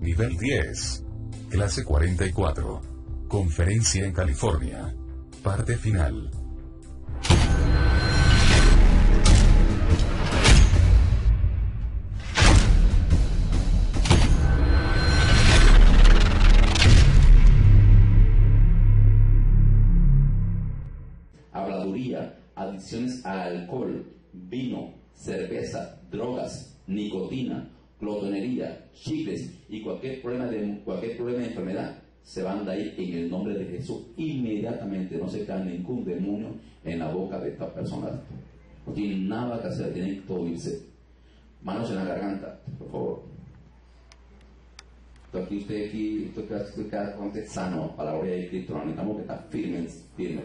Nivel 10. Clase 44. Conferencia en California. Parte final. habladuría, adicciones al alcohol, vino, cerveza, drogas, nicotina, glotonería, chicles y cualquier problema de cualquier problema de enfermedad se van de ahí en el nombre de Jesús. Inmediatamente no se cae ningún demonio en la boca de estas personas no tienen nada que hacer tienen que todo irse manos en la garganta por favor. Entonces, aquí usted aquí queda con usted sano para la gloria de Cristo necesitamos que está firme firme.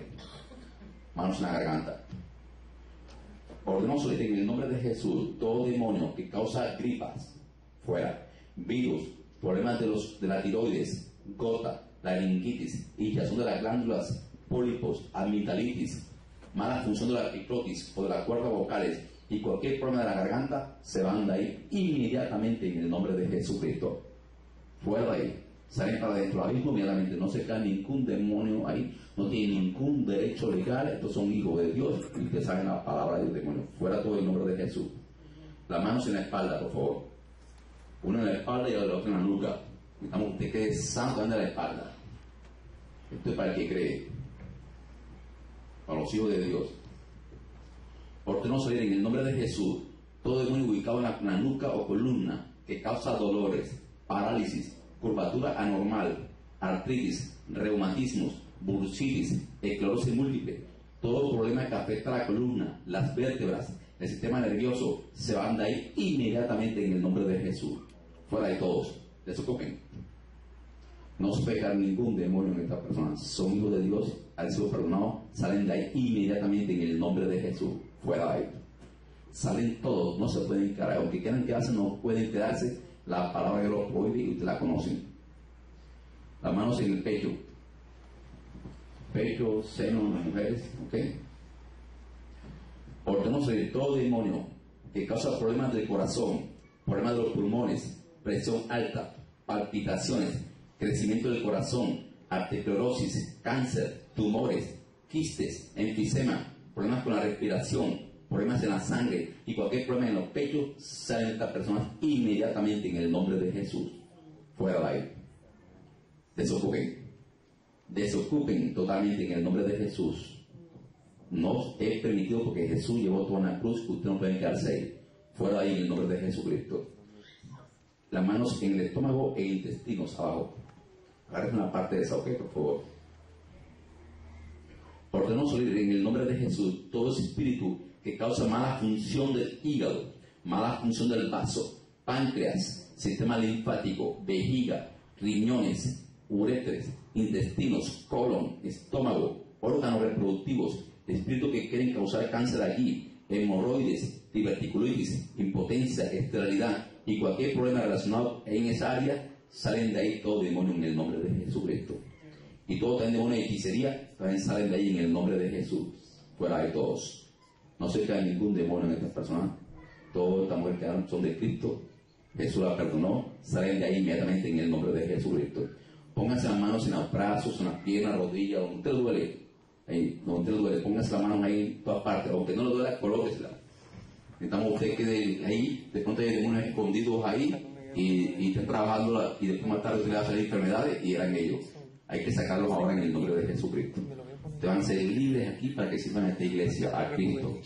Manos en la garganta. Ordenamos en el nombre de Jesús todo demonio que causa gripas, fuera, virus, problemas de, los, de la tiroides, gota, laringitis, hinchazón de las glándulas, pólipos, amigdalitis, mala función de la epicrotis o de las cuerdas vocales y cualquier problema de la garganta, se van de ahí inmediatamente en el nombre de Jesucristo. Fuera de ahí. Salen para dentro del abismo inmediatamente. No se cae ningún demonio ahí. No tiene ningún derecho legal. Estos son hijos de Dios. Y que saben la palabra del demonio. Fuera todo el nombre de Jesús. Las manos en la espalda, por favor. Uno en la espalda y el otro en la nuca. Necesitamos que usted quede santo en la espalda. Esto es para el que cree. Para los hijos de Dios. Ordenó salir en el nombre de Jesús todo demonio ubicado en la, en la nuca o columna que causa dolores, parálisis, curvatura anormal, artritis, reumatismos, bursitis, esclerosis múltiple, todo problema que afecta a la columna, las vértebras, el sistema nervioso, se van de ahí inmediatamente en el nombre de Jesús. Fuera de todos, desocupen. No se puede caer ningún demonio en esta persona. Son hijos de Dios, han sido perdonados, salen de ahí inmediatamente en el nombre de Jesús. Fuera de ahí. Salen todos, no se pueden quedar. Aunque quieran quedarse, no pueden quedarse. La palabra de los prohíbe y ustedes la conocen. Las manos en el pecho. Pecho, seno en las mujeres, ¿ok? Ordenamos de todo demonio que causa problemas del corazón, problemas de los pulmones, presión alta, palpitaciones, crecimiento del corazón, arteriosclerosis, cáncer, tumores, quistes, enfisema, problemas con la respiración, problemas en la sangre y cualquier problema en los pechos, salen estas personas inmediatamente en el nombre de Jesús. Fuera de ahí. Desocupen. Desocupen totalmente en el nombre de Jesús. No es permitido porque Jesús llevó toda una cruz que usted no puede quedarse ahí. Fuera de ahí en el nombre de Jesucristo. Las manos en el estómago e intestinos abajo. Agarren una parte de esa, ok, por favor. Ordenó salir en el nombre de Jesús todo ese espíritu que causa mala función del hígado, mala función del vaso, páncreas, sistema linfático, vejiga, riñones, uretres, intestinos, colon, estómago, órganos reproductivos, espíritus que quieren causar cáncer allí, hemorroides, diverticulitis, impotencia, esterilidad y cualquier problema relacionado en esa área, salen de ahí todo demonio en el nombre de Jesucristo. Y todo también demonio de hechicería, también salen de ahí en el nombre de Jesús. Fuera de todos. No se cae ningún demonio en estas personas. Todas estas mujeres que son de Cristo. Jesús la perdonó. Salen de ahí inmediatamente en el nombre de Jesucristo. Pónganse las manos en los brazos, en las piernas, rodillas, donde te duele. Ahí, donde te duele. Pónganse las manos ahí en todas partes. Aunque no le duele, colóquesela. Necesitamos usted quede ahí, de pronto hay demonios escondidos ahí y, y estén trabajando y después más tarde usted le va a salir enfermedades y eran ellos. Hay que sacarlos ahora en el nombre de Jesucristo. Te van a ser libres aquí para que sirvan a esta iglesia, a Cristo.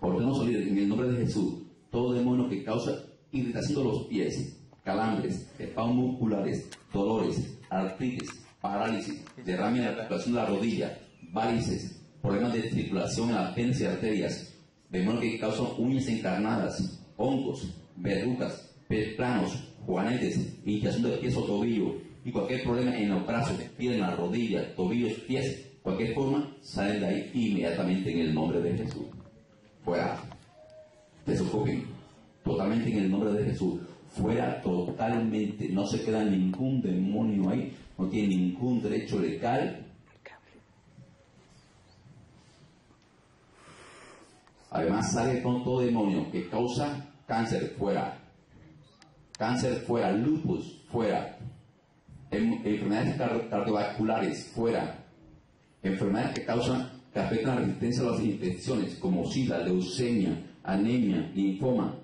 Ordenamos salir en el nombre de Jesús todo demonio que causa irritación de los pies, calambres, espasmos musculares, dolores, artritis, parálisis, derrame en la articulación de la rodilla, varices, problemas de circulación en las venas y arterias, demonios que causan uñas encarnadas, hongos, verrugas, planos, juanetes, hinchazón de pies o tobillo, y cualquier problema en los brazos, las rodillas, tobillos, pies, cualquier forma, salen de ahí inmediatamente en el nombre de Jesús. Fuera. Desocupen. Totalmente en el nombre de Jesús. Fuera totalmente. No se queda ningún demonio ahí. No tiene ningún derecho legal. Además sale con todo demonio que causa cáncer fuera. Cáncer fuera, lupus fuera, Em- enfermedades car- cardiovasculares fuera, enfermedades que causan, que afectan la resistencia a las infecciones, como sida, leucemia, anemia, linfoma,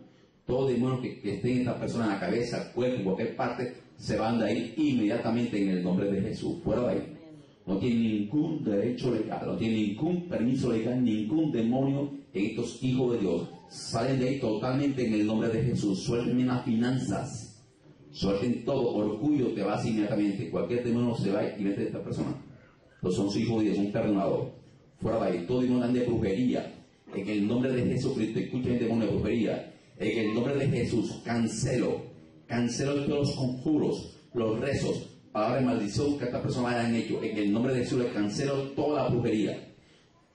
todo demonio que, que esté en esta persona en la cabeza, cuerpo, en cualquier parte, se van de ahí inmediatamente en el nombre de Jesús, fuera de ahí. No tiene ningún derecho legal, no tiene ningún permiso legal, ningún demonio estos hijos de Dios. Salen de ahí totalmente en el nombre de Jesús. Suelten las finanzas, suelten todo, orgullo te vas inmediatamente. Cualquier demonio se va y mete a esta persona. Pues son sus hijos de Dios, un perdonador. Fuera de ahí, todo demonio de brujería. En el nombre de Jesucristo, escuchen demonio de brujería. En el nombre de Jesús, cancelo, cancelo todos los conjuros, los rezos, palabras de maldición que esta persona hayan hecho. En el nombre de Jesús le cancelo toda la brujería.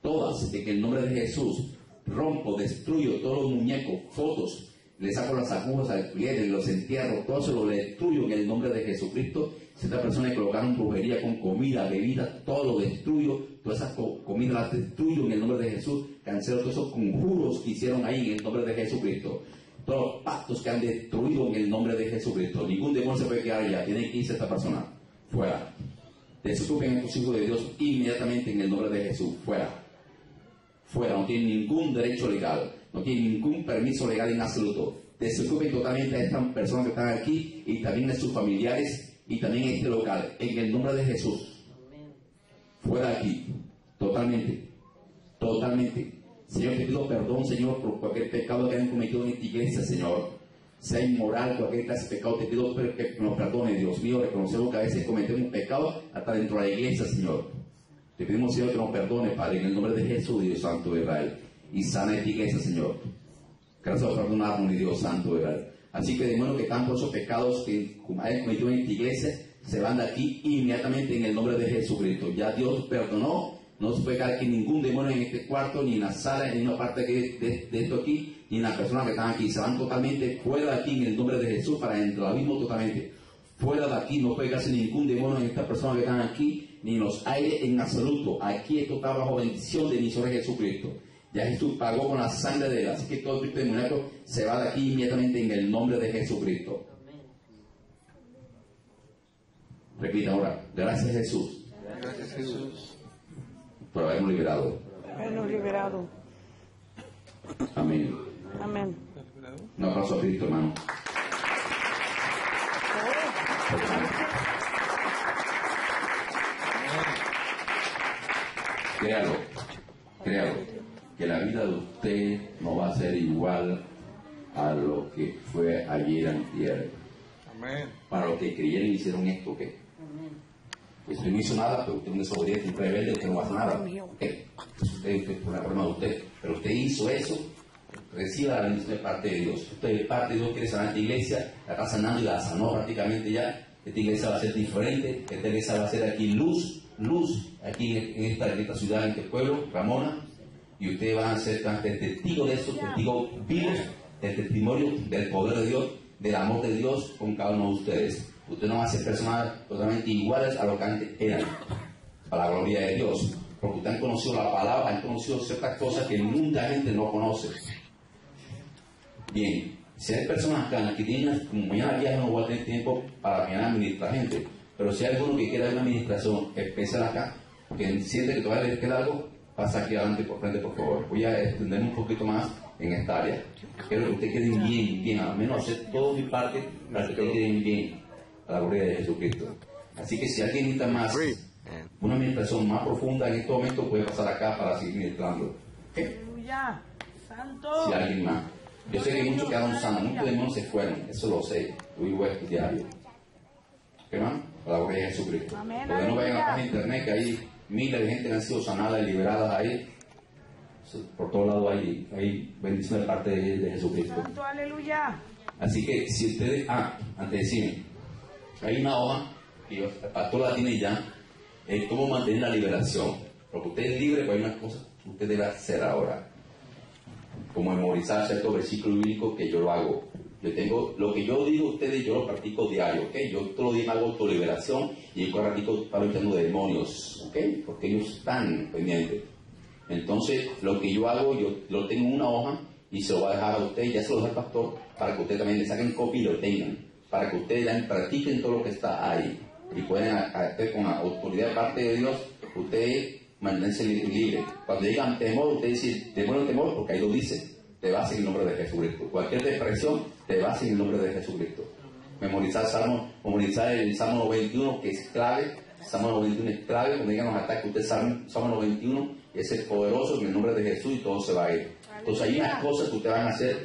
Todas, en el nombre de Jesús, rompo, destruyo todos los muñecos, fotos, le saco las agujas al pie, los entierro, todo eso lo destruyo en el nombre de Jesucristo. Si esta persona le colocaron brujería con comida, bebida, todo lo destruyo, todas esas co- comidas las destruyo en el nombre de Jesús. Cancelo todos esos conjuros que hicieron ahí en el nombre de Jesucristo. Todos los pactos que han destruido en el nombre de Jesucristo. Ningún demonio se puede quedar allá, tiene que esta persona. Fuera. Desocupen a estos hijos de Dios inmediatamente en el nombre de Jesús. Fuera fuera, no tienen ningún derecho legal, no tienen ningún permiso legal en absoluto. Desocupen totalmente a estas personas que están aquí y también a sus familiares y también en este local, en el nombre de Jesús. Fuera aquí, totalmente, totalmente. Señor, te pido perdón, Señor, por cualquier pecado que hayan cometido en esta iglesia, Señor. Sea inmoral, cualquier clase de pecado, te pido que nos perdone, Dios mío. Reconocemos que a veces cometemos pecado hasta dentro de la iglesia, Señor. Te pedimos, Señor, que nos perdone, Padre, en el nombre de Jesús, Dios Santo de Israel. Y sana esta iglesia, Señor. Gracias por perdonarnos, Dios Santo de Israel. Así que, demonio, que tantos esos pecados que hayan cometido en esta iglesia, se van de aquí inmediatamente en el nombre de Jesucristo. Ya Dios perdonó, no se puede caer aquí ningún demonio en este cuarto, ni en la sala, ni en una parte que- de, de esto aquí, ni en las personas que están aquí. Se van totalmente fuera de aquí en el nombre de Jesús para del abismo totalmente. Fuera de aquí no puede quedarse ningún demonio en estas personas que están aquí, ni los aires en absoluto. Aquí esto está bajo bendición de mi Señor Jesucristo. Ya Jesús pagó con la sangre de él, así que todo tipo de demoníaco se va de aquí inmediatamente en el nombre de Jesucristo. Repita ahora, gracias Jesús Gracias Jesús. por habernos liberado. Habernos liberado. Amén. Amén. Un aplauso a Cristo, hermano. Créalo, créalo, que la vida de usted no va a ser igual a lo que fue ayer antier. Amén. Para los que creyeron y hicieron esto, ¿qué? Pues usted no hizo nada, pero usted es un desobediente, un rebelde, usted no va a hacer nada. ¿Qué? Usted, usted, por la forma de usted. Pero usted hizo eso, reciba la bendición de parte de Dios. Usted de parte de Dios quiere sanar esta iglesia, la está sanando y la sanó prácticamente ya. Esta iglesia va a ser diferente, esta iglesia va a ser aquí luz, luz, aquí en, esta ciudad, en este pueblo, Ramona, y ustedes van a ser testigos de eso, testigos vivos del testimonio del poder de Dios, del amor de Dios con cada uno de ustedes. Ustedes no van a ser personas totalmente iguales a lo que antes eran, para la gloria de Dios, porque ustedes han conocido la palabra, han conocido ciertas cosas que mucha gente no conoce. Bien, si hay personas acá que tienen, como mañana viajan, no voy a tener tiempo para mañana administrar gente, pero si hay alguno que quiera una administración especial acá, que siente que todavía le queda algo, pasa aquí adelante por frente, por favor. Voy a extenderme un poquito más en esta área. Quiero que ustedes queden bien, bien, al menos hacer todo mi parte para que ustedes queden bien, a la gloria de Jesucristo. Así que si alguien necesita más, una administración más profunda en este momento, puede pasar acá para seguir ministrando. Aleluya. Santo. si alguien más. Yo sé que muchos quedaron sanos, muchos demonios se fueron, eso lo sé, yo vivo esto diario. ¿Qué más? Para la gloria de Jesucristo. Amén, Porque no vayan a la página de internet que hay miles de gente que han sido sanadas y liberadas ahí. Por todos lados hay, hay bendición de parte de, de Jesucristo. Santo. Aleluya. Así que si ustedes, ah, antes de decirme, hay una hoja que el pastor la tiene ya, es cómo mantener la liberación. Porque usted es libre, pero hay unas cosas que usted debe hacer ahora. Como memorizar ciertos versículos bíblicos que yo lo hago. Yo tengo, lo que yo digo a ustedes, yo lo practico diario, ¿ok? Yo todos los días hago autoliberación y yo practico para luchando de demonios, ¿ok? Porque ellos están pendientes. Entonces, lo que yo hago, yo lo tengo en una hoja y se lo voy a dejar a usted, ya se lo dejo al pastor, para que usted también le saquen copia y lo tengan. para que ustedes ya practiquen todo lo que está ahí y pueden con la autoridad de parte de Dios, ustedes manténse libres. Cuando digan temor, ustedes dicen, temor temor, porque ahí lo dice, te vas en el nombre de Jesucristo. Cualquier depresión, te vas en el nombre de Jesucristo. Memorizar Salmo, memorizar el Salmo 91, que es clave, Salmo 91 es clave, cuando digan los ataques, ustedes saben Salmo 91, ese es poderoso en el nombre de Jesús y todo se va a ir. Entonces hay unas cosas que ustedes van a hacer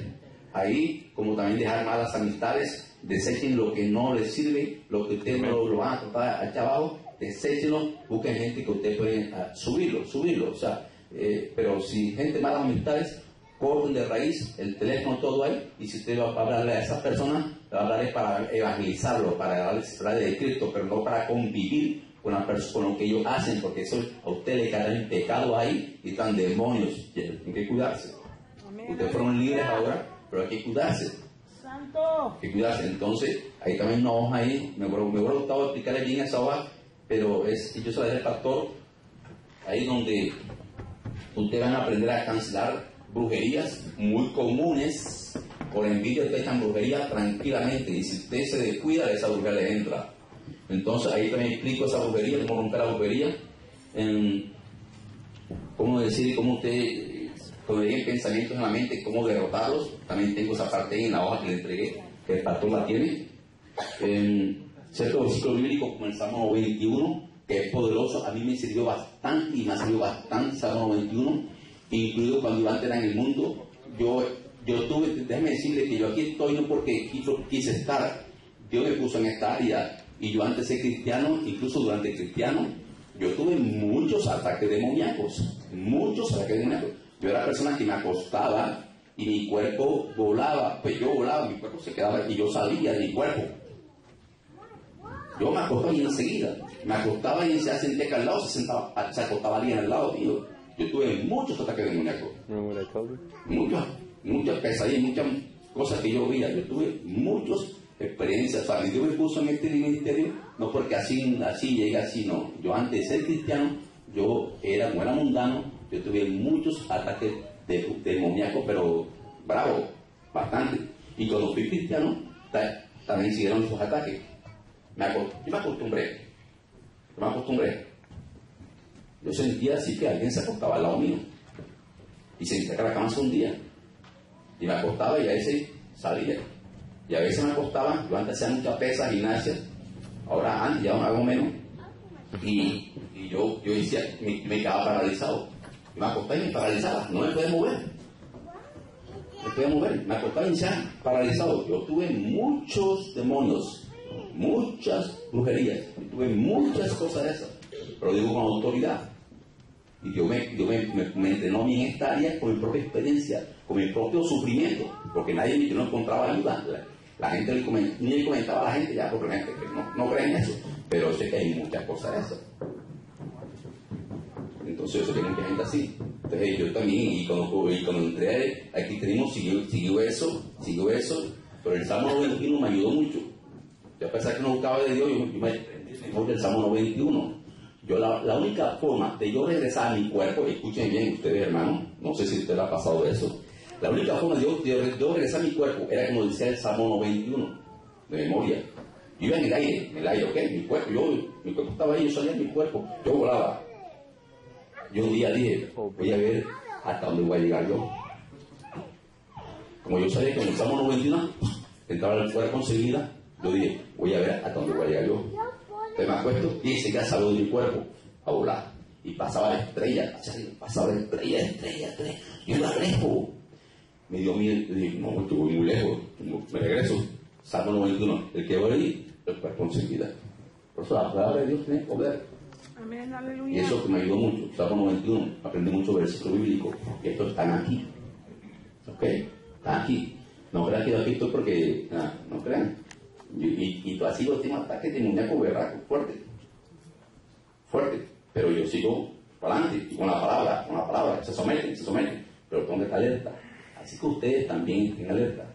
ahí, como también dejar malas amistades, desechen lo que no les sirve, lo que ustedes no lo van a tratar allá abajo, deséchenlo, busquen gente que ustedes pueden ah, subirlo, subirlo, o sea, eh, pero si gente malas amistades, corten de raíz el teléfono todo ahí, y si usted va a hablarle a esas personas, va a hablarle para evangelizarlo, para darles de Cristo, pero no para convivir con, la con lo que ellos hacen, porque eso a usted le cae pecado ahí y están demonios, tienen que cuidarse. Ustedes fueron libres ahora, pero hay que cuidarse. Santo. Hay que cuidarse. Entonces, hay también una hoja ahí, me hubiera, me gustado explicarle bien esa hoja, pero es, yo se la dejé al pastor, ahí donde ustedes van a aprender a cancelar brujerías muy comunes. Por envidia ustedes están brujerías tranquilamente y si usted se descuida, esa brujería le entra. Entonces ahí también explico esa brujería, cómo romper la brujería, en, cómo decir, cómo usted cuando lleguen pensamientos en la mente, cómo derrotarlos. También tengo esa parte en la hoja que le entregué, que el pastor la tiene. En cierto versículo bíblico Salmo 91, que es poderoso, a mí me sirvió bastante y me ha servido bastante Salmo 91, incluido cuando yo antes era en el mundo. Yo, yo tuve, déjame decirle que yo aquí estoy no porque quise estar, Dios me puso en esta área y yo antes de cristiano, incluso durante el cristiano, yo tuve muchos ataques demoníacos, muchos ataques demoníacos. Yo era persona que me acostaba y mi cuerpo volaba, pues yo volaba, mi cuerpo se quedaba y yo salía de mi cuerpo. Yo me acostaba y enseguida, me acostaba y se sentía que al lado se, sentaba, se acostaba alguien al lado mío. Yo tuve muchos ataques demoníacos. Muchas, muchas pesadillas, muchas cosas que yo veía. Yo tuve muchas experiencias. O sea, me puso en este ministerio, no porque así, así llega así, no. Yo antes de ser cristiano, yo era, como era mundano, yo tuve muchos ataques de, demoníacos, pero bravo, bastante. Y cuando fui cristiano, también siguieron esos ataques. Me yo me acostumbré. Me acostumbré. Yo sentía así que alguien se acostaba al lado mío. Y sentía que la cama se hundía. Y me acostaba y a veces salía. Y a veces me acostaba, yo antes hacía mucha pesa, gimnasia. Ahora antes ya hago menos. Y, y yo, yo decía, me, me quedaba paralizado me acostaba y me paralizaba, no me podía mover. Me podía mover, me acostaba y ya paralizado. Yo tuve muchos demonios, muchas brujerías, tuve muchas cosas de esas, pero digo con autoridad. Y Dios me, me, me, entrenó a mí en esta área con mi propia experiencia, con mi propio sufrimiento, porque nadie me no encontraba ayuda. La, gente le comentaba, ni le comentaba a la gente ya, porque la gente no, no cree en eso, pero sé que hay muchas cosas de esas. Entonces yo sé que gente así. Entonces yo también, y cuando, y cuando entré aquí tenemos, siguió, siguió eso, siguió eso, pero el Salmo 91 me ayudó mucho. Yo a pesar que no buscaba de Dios, yo, me del Salmo 91. Yo la, única forma de yo regresar a mi cuerpo, escuchen bien ustedes hermanos, no sé si usted le ha pasado eso, la única forma de yo, de regresar a mi cuerpo era como decía el Salmo 91, de memoria. Yo iba en el aire, en el aire, ok, mi cuerpo, yo, mi cuerpo estaba ahí, yo salía en mi cuerpo, yo volaba. Yo un día dije, voy a ver hasta dónde voy a llegar yo. Como yo sabía que en Salmo 91 entraba el fuera conseguida, yo dije, voy a ver hasta dónde voy a llegar yo. Entonces me acuesto y se queda salud de mi cuerpo a volar. Y pasaba la estrella, pasaba la estrella, estrella, estrella. Yo la lejos. Me dio miedo, dije, no, estuve muy lejos, me regreso. Salmo 91, el que voy a ir, el cuerpo enseguida. Por eso la palabra de Dios tiene poder. Y eso me ayudó mucho. Salmo 91, aprendí mucho versículo bíblico. Y estos están aquí. ¿Ok? Están aquí. No crean que aquí estoy porque. Ah, no crean. Y, y, y tú así los temas ataques de muñeco berraco, fuerte. Fuerte. Pero yo sigo para adelante, y con la palabra, con la palabra, se someten, se someten. Pero tengo que estar alerta. Así que ustedes también estén alerta.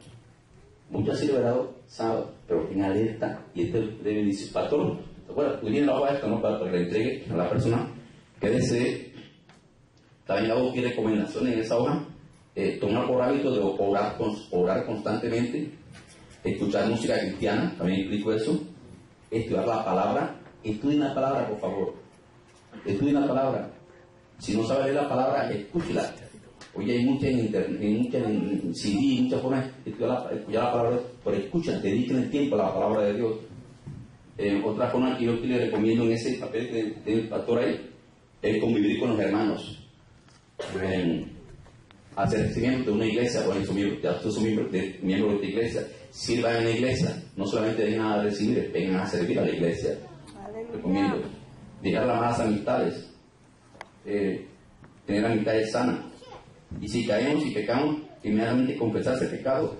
Muchos han sido liberados sábado, pero estén alerta. Y este debe decir, pastor, bueno, viene la hoja esta, ¿no? Para, que le entregue a la persona que desee. También hago aquí recomendaciones en esa hoja. Eh, tomar por hábito de orar, orar constantemente. Escuchar música cristiana, también explico eso, estudiar la palabra, estudien la palabra, por favor. Estudien la palabra. Si no sabe leer la palabra, escúchela. Hoy hay muchas en internet, muchas en CD, muchas formas de estudiar la, escuchar la palabra, pero escuchen, dediquen el tiempo a la palabra de Dios. Eh, otra forma que yo le recomiendo en ese papel que tiene el pastor ahí es convivir con los hermanos. Eh, hacerse miembro de una iglesia, bueno, son miembros, ya son miembros de, miembros de esta iglesia, sirvan en la iglesia, no solamente vengan a recibir, vengan a servir a la iglesia. Recomiendo. Dejar las malas amistades, eh, tener amistades sanas. Y si caemos y pecamos, inmediatamente confesarse el pecado.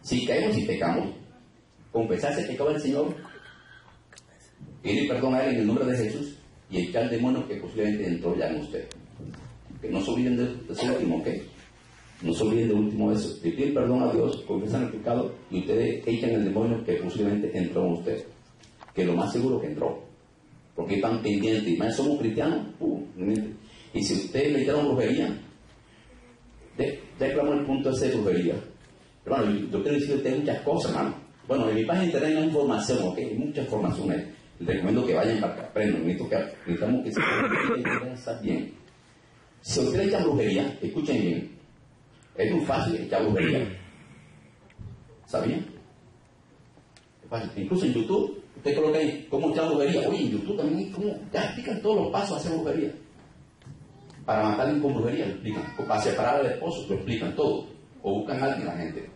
Si caemos y pecamos, confesarse el pecado del Señor, pedir perdón a Él en el nombre de Jesús y echar el demonio que posiblemente entró ya en usted. Que no se olviden de, de último, ¿ok? No se olviden de último eso. Piden perdón a Dios, confesan el pecado y ustedes echan el demonio que posiblemente entró en usted. Que lo más seguro que entró. Porque están pendientes. Y más somos cristianos. pum, y si ustedes le echaron brujería, de- ya clamó el punto ese de brujería. Hermano, yo, yo quiero decir ustedes muchas cosas, hermano. Bueno, en mi página de internet información, ¿ok? Hay mucha información ahí. Les recomiendo que vayan para que aprendan. Necesitamos que se bien. Si ustedes echan brujería, escuchen bien. Es muy fácil echar brujería. ¿Sabían? Es fácil. Incluso en YouTube, usted coloca ahí cómo echar brujería. Oye, en YouTube también hay cómo, ya explican todos los pasos a hacer brujería. Para matar a con brujería, lo explican. O para separar al esposo, lo explican todo. O buscan a alguien la gente.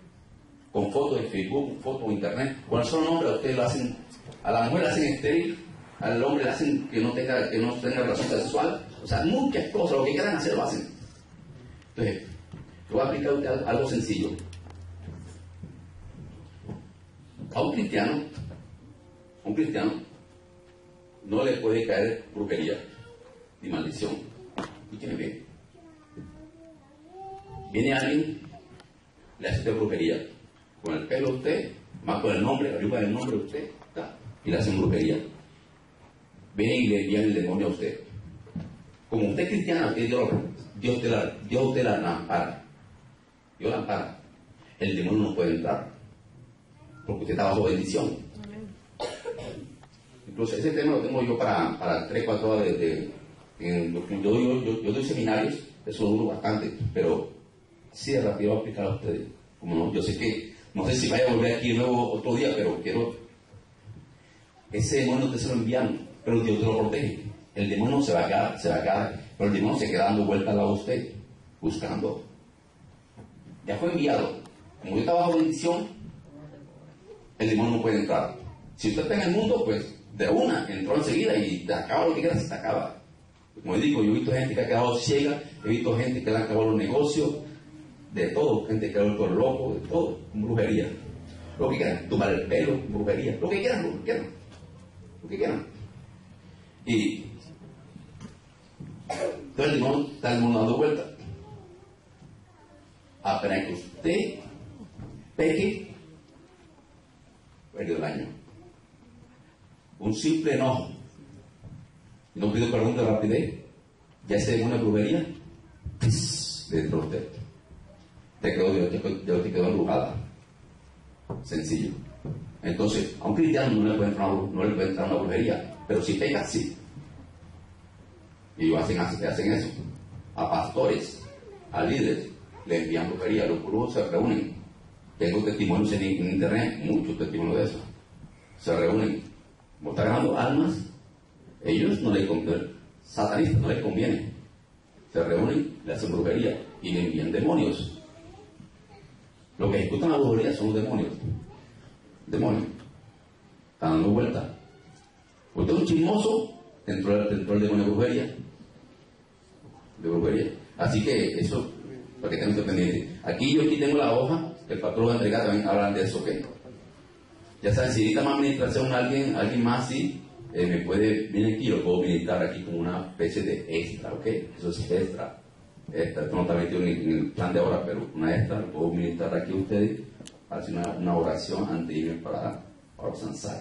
Con fotos de Facebook, fotos de internet. Con el solo nombre a ustedes lo hacen, a la mujer la hacen estéril, al hombre le hacen que no tenga, que no tenga relación sexual. O sea, muchas cosas, lo que quieran hacer lo hacen. Entonces, le voy a explicar a usted algo sencillo. A un cristiano, a un cristiano, no le puede caer brujería ni maldición. Escúcheme bien. Viene alguien, le hace usted brujería. Con el pelo usted, más con el nombre, arriba del nombre usted, y le hacen brujería. Vienen y le envían el demonio a usted. Como usted es cristiana, Dios, Dios te la, Dios te la ampara. Dios la ampara. El demonio no puede entrar. Porque usted está bajo bendición. Incluso ese tema lo tengo yo para, para 3, 4 horas de, de- en lo que yo, yo, yo, yo doy seminarios, eso lo duro bastante, pero sí de rápido voy a explicar a ustedes. Como no, yo sé que, no sé si vaya a volver aquí luego otro día, pero quiero. Ese demonio te se lo envían, pero Dios te lo protege. El demonio se va a quedar, se va a quedar, pero el demonio se queda dando vueltas al lado de usted, buscando. Ya fue enviado. Como yo estaba bajo bendición, el demonio no puede entrar. Si usted está en el mundo, pues de una, entró enseguida y te acaba lo que quiera, se acaba. Como digo, yo he visto gente que ha quedado ciega, he visto gente que le han acabado los negocios, de todo, gente que ha vuelto loco, de todo, brujería. Lo que quieran, tomar el pelo, brujería, lo que quieran, lo que quieran, lo que quieran. Y entonces el demonio está el mundo dando vueltas. Apenas que usted peque, perdió el año. Un simple enojo. No pido perdón de rapidez. Ya se una brujería. Dentro de usted. Te quedó, Dios te, quedó embrujada. Sencillo. Entonces, a un cristiano no le puede entrar, una- no le puede entrar una brujería. Pero si peca, sí. Y ellos hacen, hacen eso. A pastores, a líderes, le envían brujería. Los gurús se reúnen. Tengo testimonios en, internet, muchos testimonios de eso. Se reúnen. Como están ganando almas, ellos no les conviene. Satanistas no les conviene. Se reúnen, le hacen brujería y le envían demonios. Lo que ejecutan la brujería son los demonios. Demonios. Están dando vuelta. Usted es un chismoso, entró, el- entró el demonio de brujería. De brujería. Así que eso, para que estén pendientes. Aquí yo aquí tengo la hoja, que el patrón va a entregar también hablan de eso, ¿ok? Ya saben, si necesita más administración alguien, alguien más, sí, eh, me puede, viene aquí, lo puedo militar aquí como una especie de extra, ¿ok? Eso es extra. Extra, esto no está metido en, el- en el plan de ahora, pero una extra, lo puedo militar aquí a ustedes, hacer una, una oración antes de irme para, para Osansai.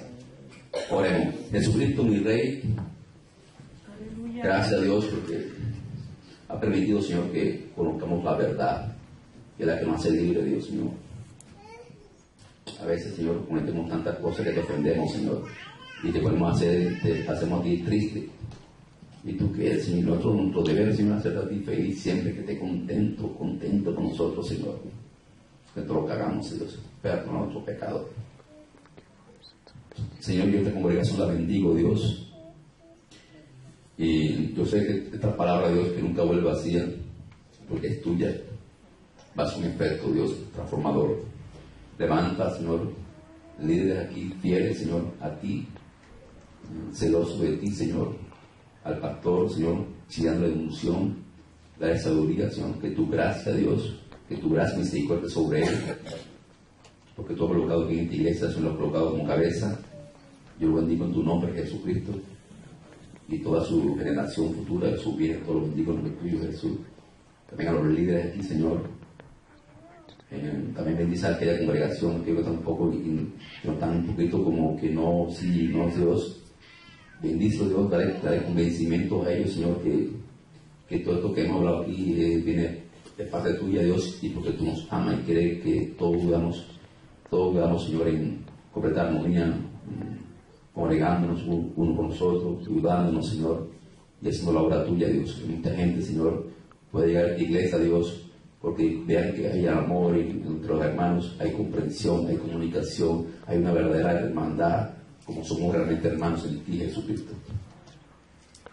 Oremos. Jesucristo, mi Rey. Gracias a Dios porque ha permitido, Señor, que conozcamos la verdad, que es la que nos hace libre, Dios mío. a veces, Señor, cometemos tantas cosas que te ofendemos, Señor, y te podemos hacer, te hacemos a ti triste. Y tú quieres, Señor, nosotros nuestro deber, Señor, hacer a ti feliz siempre que esté contento, contento con nosotros, Señor. Que todo lo que hagamos, Señor, perdona nuestros pecados. Señor, yo esta congregación la bendigo, Dios. Y yo sé que esta palabra, Dios, que nunca vuelve vacía, porque es tuya. Vas un experto, Dios, transformador. Levanta, Señor, líderes aquí, fieles, Señor, a ti, celoso de ti, Señor, al pastor, Señor, chillando de unción, la sabiduría, Señor, que tu gracia, Dios, que tu gracia misericordia sobre él, porque tú has colocado aquí en esta iglesia, Señor, lo has colocado como cabeza. Yo lo bendigo en tu nombre, Jesucristo, y toda su generación futura, su bien, todo lo bendigo en tuyo, Jesús. También a los líderes aquí, Señor. Eh, también bendice a aquella congregación que tampoco, y, no tan un poquito como que no, sí, no, Dios. Bendice, Dios, dale, dale convencimiento a ellos, Señor, que, que todo esto que hemos hablado aquí eh, viene de parte tuya, Dios, y porque tú nos amas y quieres que todos vivamos, todos vivamos, Señor, en completa armonía, mm, congregándonos uno con nosotros, ayudándonos, Señor, y haciendo la obra tuya, Dios. Que mucha gente, Señor, puede llegar a la iglesia, Dios, porque vean que hay amor entre los hermanos, hay comprensión, hay comunicación, hay una verdadera hermandad, como somos realmente hermanos en ti, Jesucristo.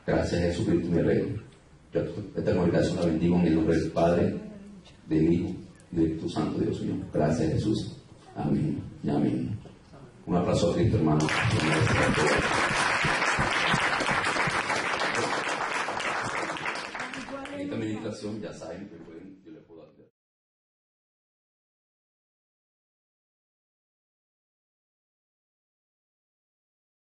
Gracias, Jesucristo, mi Rey. Esta congregación la bendigo en el nombre del Padre, del Hijo y del Espíritu Santo, Dios mío. Gracias, Jesús. Amén y amén. Un abrazo a Cristo, hermano. Esta meditación, ya saben,